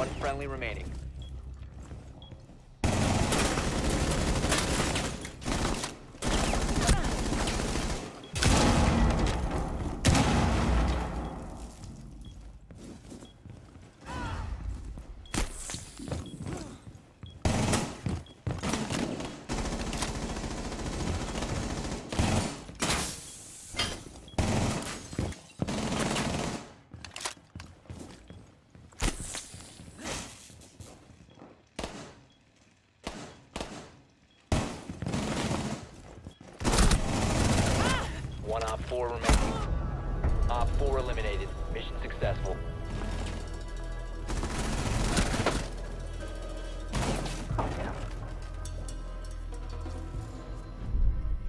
One friendly remaining. One op four remaining. Op four eliminated.